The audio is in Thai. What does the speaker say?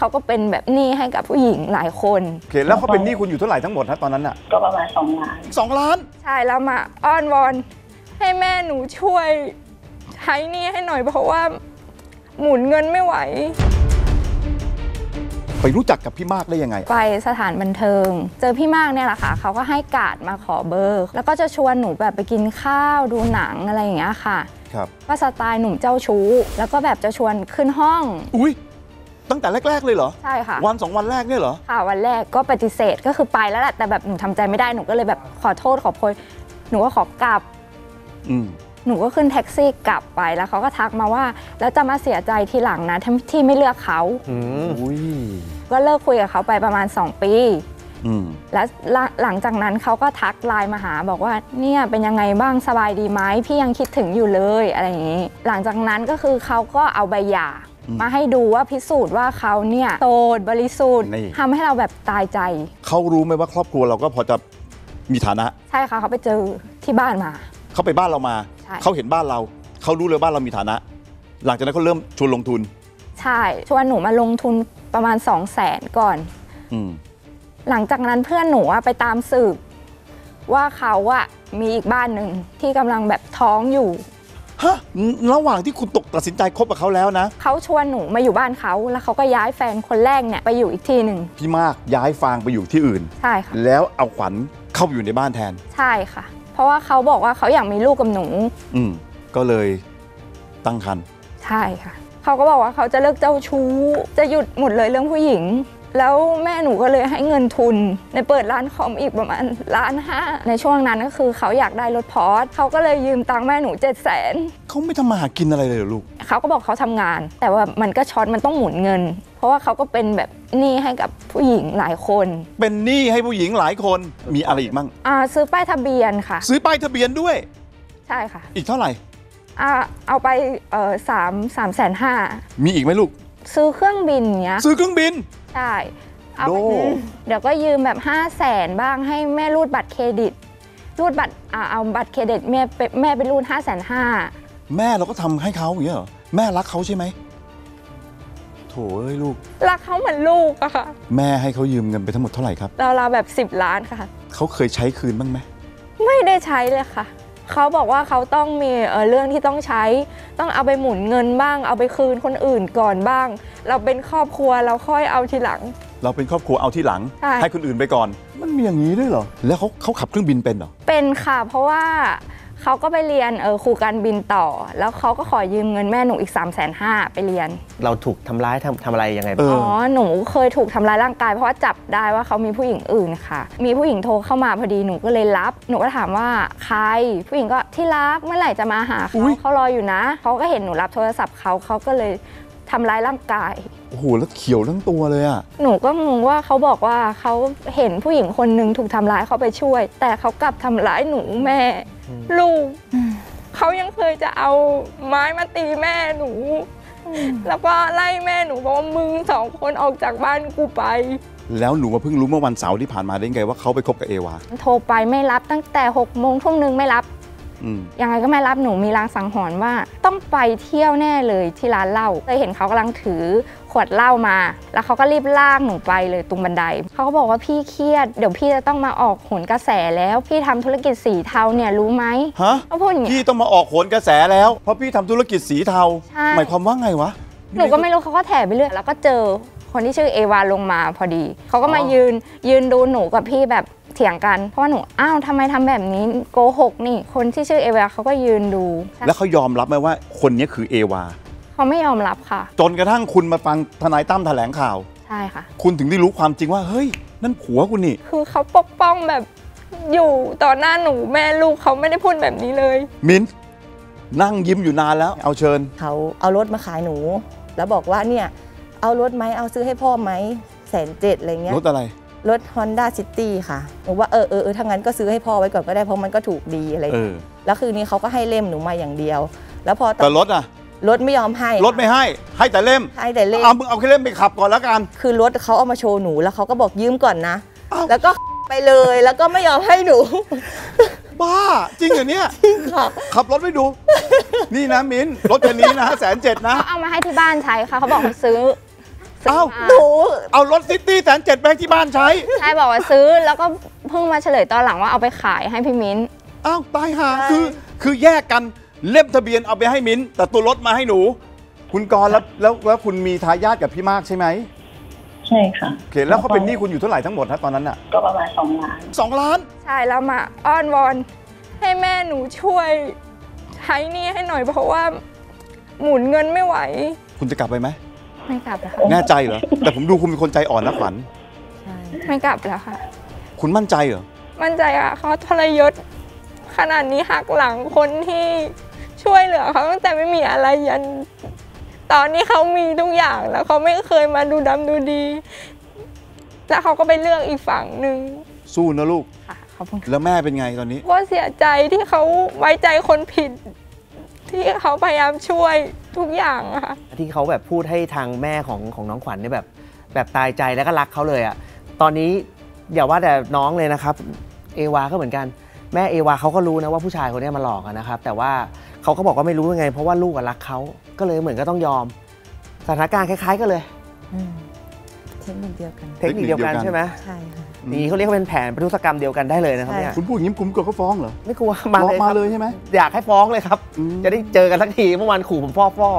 เขาก็เป็นแบบหนี้ให้กับผู้หญิงหลายคน โอเคแล้วเขาเป็นหนี้คุณอยู่เท่าไหร่ทั้งหมดนะตอนนั้นอะก็ประมาณสองล้านสองล้าน ใช่แล้วมาอ้อนวอนให้แม่หนูช่วยใช้หนี้ให้หน่อยเพราะว่าหมุนเงินไม่ไหว ไปรู้จักกับพี่มากได้ยังไง ไปสถานบันเทิง เจอพี่มากเนี่ยแหละค่ะเขาก็ให้การ์ดมาขอเบอร์ แล้วก็จะชวนหนูแบบไปกินข้าวดูหนังอะไรอย่างเงี้ยค่ะ ครับว่าสไตล์หนุ่มเจ้าชู้ แล้วก็แบบจะชวนขึ้นห้อง อุ้ย ตั้งแต่แรก ๆ เลยเหรอ ใช่ค่ะ วันสองวันแรกเนี่ยเหรอ ค่ะ วันแรกก็ปฏิเสธก็คือไปแล้วแหละแต่แบบหนูทำใจไม่ได้หนูก็เลยแบบขอโทษขอโพยหนูก็ขอกลับ อืม หนูก็ขึ้นแท็กซี่กลับไปแล้วเขาก็ทักมาว่า แล้วจะมาเสียใจทีหลังนะที่ที่ไม่เลือกเขาอุ้ย ก็เลิกคุยกับเขาไปประมาณ 2 ปี อืม แล้วหลังหลังจากนั้นเขาก็ทักไลน์มาหาบอกว่าเนี่ยเป็นยังไงบ้างสบายดีไหมพี่ยังคิดถึงอยู่เลยอะไรอย่างนี้ หลังจากนั้นก็คือเขาก็เอาใบหย่าอื มมาให้ดูว่าพิสูจน์ว่าเขาเนี่ยโสดบริสุทธิ์นี่ ทำให้เราแบบตายใจ เขารู้ไหมว่าครอบครัวเราก็พอจะมีฐานะ ใช่ค่ะเขาไปเจอที่บ้านมา เขาไปบ้านเรามา ใช่ เขาเห็นบ้านเรา เขารู้เลยบ้านเรามีฐานะ หลังจากนั้นเขาเริ่มชวนลงทุน ใช่ชวนหนูมาลงทุนประมาณ 2 0 0แสนก่อน อืม หลังจากนั้นเพื่อนหนูอะไปตามสืบว่าเขาอะมีอีกบ้านหนึ่งที่กำลังแบบท้องอยู่ ฮะระหว่างที่คุณตกตัดสินใจคบกับเขาแล้วนะ เขาชวนหนูมาอยู่บ้านเขาแล้วเขาก็ย้ายแฟนคนแรกเนี่ยไปอยู่อีกที่หนึ่งพี่มากย้ายฟางไปอยู่ที่อื่น ใช่ค่ะ แล้วเอาขวัญเข้าไปอยู่ในบ้านแทน ใช่ค่ะ เพราะว่าเขาบอกว่าเขาอยากมีลูกกับหนู อืมก็เลยตั้งครรภ์ใช่ค่ะ เขาก็บอกว่าเขาจะเลิกเจ้าชู้ จะหยุดหมดเลยเรื่องผู้หญิง แล้วแม่หนูก็เลยให้เงินทุน ในเปิดร้านคอมอีกประมาณล้านห้าในช่วงนั้นก็คือเขาอยากได้รถพอร์ชเขาก็เลยยืมตังค์แม่หนูเจ็ดแสนเขาไม่ทำมาหากินอะไรเลยเหรอลูก เขาก็บอกเขาทำงาน แต่ว่ามันก็ช็อตมันต้องหมุนเงิน เพราะว่าเขาก็เป็นแบบหนี้ให้กับผู้หญิงหลายคนเป็นหนี้ให้ผู้หญิงหลายคนมีอะไรอีกมั่งอ่าซื้อป้ายทะเบียนค่ะ ซื้อป้ายทะเบียนด้วย ใช่ค่ะอีกเท่าไหร่ อ่าเอาไปเอ่อสามสามแสนห้ามีอีกไหมลูก ซื้อเครื่องบินเนี้ย ซื้อเครื่องบิน ใช่เอาไปโดเดี๋ยวก็ยืมแบบ 5 0 0แสนบ้างให้แม่รูดบัตรเครดิต รูดบัตรอ่าเอาบัตรเครดิตแม่ไปแม่ไปรูด5 5 0 0 0แม่เราก็ทำให้เขาอย่างเงี้ยเหรอแม่รักเขาใช่ไหมโถเอ้ยลูก รักเขาเหมือนลูกอะค่ะแม่ให้เขายืมเงินไปทั้งหมดเท่าไหร่ครับ เราเราวๆแบบ 10 ล้านค่ะ เขาเคยใช้คืนบ้างไหมไม่ได้ใช้เลยค่ะ เขาบอกว่าเขาต้องมีเอ่อเรื่องที่ต้องใช้ ต้องเอาไปหมุนเงินบ้าง เอาไปคืนคนอื่นก่อนบ้าง เราเป็นครอบครัวเราค่อยเอาทีหลัง เราเป็นครอบครัวเอาที่หลังใช่ให้คนอื่นไปก่อน มันมีอย่างนี้ด้วยเหรอ แล้วเขาเขาขับเครื่องบินเป็นเหรอ เป็นค่ะ เพราะว่า เขาก็ไปเรียนเออครูการบินต่อ แล้วเขาก็ขอยืมเงินแม่หนูอีก3 5 0 0 0ไปเรียน เราถูกทำร้ายทำทำอะไรยังไงเอบ้าง อ๋อหนูเคยถูกทำร้ายร่างกาย เพราะว่าจับได้ว่าเขามีผู้หญิงอื่นค่ะ มีผู้หญิงโทรเข้ามาพอดีหนูก็เลยรับ หนูก็ถามว่าใคร ผู้หญิงก็ที่รักเมื่อไหร่จะมาหาอุ๊เขายเขารออยู่นะเขาก็เห็นหนูรับโทรศัพท์เขาเขาก็เลยทำร้ายร่างกาย โอ้โหแล้วเขียวทั้งตัวเลยอะหนูก็งงว่าเขาบอกว่าเขาเห็นผู้หญิงคนหนึ่งถูกทำร้ายเขาไปช่วย แต่เขากลับทำร้ายหนูแม่ ลูกเขายังเคยจะเอาไม้มาตีแม่หนู แล้วก็ไล่แม่หนูบอกว่ามึงสองคนออกจากบ้านกูไป แล้วหนูมาเพิ่งรู้เมื่อวันเสาร์ที่ผ่านมาได้ไงว่าเขาไปคบกับเอวาโทรไปไม่รับตั้งแต่6กโมงทุ่มหนึ่งไม่รับอืม ยังไงก็ไม่รับหนูมีรางสังหรณ์ว่าต้องไปเที่ยวแน่เลยที่ร้านเหล้าเคยเห็นเขากำลังถือขวดเหล้ามา แล้วเขาก็รีบลากหนูไปเลยตรงบันไดเขาก็บอกว่าพี่เครียด เดี๋ยวพี่จะต้องมาออกโหนกระแสแล้ว พี่ทำธุรกิจสีเทาเนี่ยรู้ไหมฮะเขาพูดอย่างพี่เงี้ยต้องมาออกโหนกระแสแล้ว เพราะพี่ทำธุรกิจสีเทาใช่หมายความว่าไงวะหนูก็ไม่รู้เขาก็แถไปเรื่อยแล้วก็เจอคนที่ชื่อเอวาลงมาพอดี เขาก็มาอ๋อยืนยืนดูหนูกับพี่แบบเถียงกัน เพราะว่าหนูอ้าวทำไมทำแบบนี้โกหกนี่ คนที่ชื่อเอวาเขาก็ยืนดู แล้วเขายอมรับไหมว่าคนนี้คือเอวาเขาไม่ยอมรับค่ะ จนกระทั่งคุณมาฟังทนายตั้มแถลงข่าว ใช่ค่ะ คุณถึงได้รู้ความจริงว่าเฮ้ย นั่นผัวคุณนี่ คือเขาปกป้องแบบอยู่ต่อหน้าหนูแม่ลูกเขาไม่ได้พูดแบบนี้เลย มิ้นนั่งยิ้มอยู่นานแล้ว เอาเชิญ เขาเอารถมาขายหนู แล้วบอกว่าเนี่ย เอารถไหมเอาซื้อให้พ่อไหมแสนเจ็ดอะไรเงี้ยรถอะไร รถ Honda City ค่ะหนูว่าเออเออเออถ้างั้นก็ซื้อให้พ่อไว้ก่อนก็ได้เพราะมันก็ถูกดีอะไรเอเงี้ยอแล้วคืนนี้เขาก็ให้เล่มหนูมาอย่างเดียว แล้วพอตอแต่นรถอะรถไม่ยอมให้ รถไม่ให้ ให้แต่เล่ม ให้แต่เล่ม เอามึงเอาแค่เล่มไปขับก่อนแล้วกัน คือรถเขาเอามาโชว์หนูแล้วเขาก็บอกยืมก่อนนะอ้าวแล้วก็ไปเลยแล้วก็ไม่ยอมให้หนู บ้า จริงเหรอเนี่ยค่ะ ขับรถไม่ดู นี่นะมิ้น รถคันนี้นะแสนเจ็ดนะเขาเอามาให้ที่บ้านใช้ค่ะเขาบอกว่าซื้อ ซื้ออ้าวมาหนูเอารถซิตี้แสนเจ็ดไปให้ที่บ้านใช้ ใช่บอกว่าซื้อแล้วก็เพิ่งมาเฉลยตอนหลังว่าเอาไปขายให้พี่มิ้นอ้าวตายห่าคือคือแยกกันเล่มทะเบียนเอาไปให้มิ้นท์แต่ตัวรถมาให้หนู คุณกรณ์แล้วแล้วแล้วคุณมีทายาทกับพี่มากใช่ไหมใช่ค่ะโอเคแล้วเขาเป็นหนี้คุณอยู่เท่าไหร่ทั้งหมดฮะตอนนั้นอะก็ประมาณสองล้านสองล้านใช่แล้วมาอ้อนวอนให้แม่หนูช่วยใช้หนี้ให้หน่อยเพราะว่า หมุนเงินไม่ไหว คุณจะกลับไปไหม ไม่กลับแล้วค่ะแน่ใจเหรอ แต่ผมดูคุณเป็นคนใจอ่อนนะขวัญใช่ไม่กลับแล้วค่ะ คุณมั่นใจเหรอ มั่นใจอะเขาทรยศขนาดนี้หักหลังคนที่ช่วยเหลือเขาตั้งแต่ไม่มีอะไรยัน ตอนนี้เขามีทุกอย่างแล้วเขาไม่เคยมาดูดำดูดี แล้วเขาก็ไปเลือกอีกฝั่งหนึ่งสู้นะลูกค่ะขอบคุณค่ะแล้วแม่เป็นไงตอนนี้ก็เสียใจที่เขาไว้ใจคนผิด ที่เขาพยายามช่วยทุกอย่างอะค่ะที่เขาแบบพูดให้ทางแม่ของของน้องขวัญเนี่ยแบบ แบบตายใจแล้วก็รักเขาเลยอะตอนนี้อย่าว่าแต่น้องเลยนะครับ เอวาก็เหมือนกัน แม่เอวาเขาก็รู้นะว่าผู้ชายคนเนี้ยมาหลอกอะนะครับ แต่ว่าเขาก็บอกว่าไม่รู้ยังไง เพราะว่าลูกอะรักเขาก็เลยเหมือนก็ต้องยอม สถานการณ์คล้าย ๆกันเลยอืมเทคนิคเดียวกันเทคนิคเดียวกันเทคนิคเดียวกันใช่ไหมใช่ค่ะนี่เขาเรียกว่าเป็นแผนประทุษกรรมเดียวกันได้เลยนะครับใช่เนี่ยคุณพูดอย่างนี้คุณกลัวเขาฟ้องเหรอไม่กลัวมาเลยมาครับเลยใช่ไหมอยากให้ฟ้องเลยครับอืม จะได้เจอกันสักทีเมื่อวานขู่ผมฟ้อฟ้อ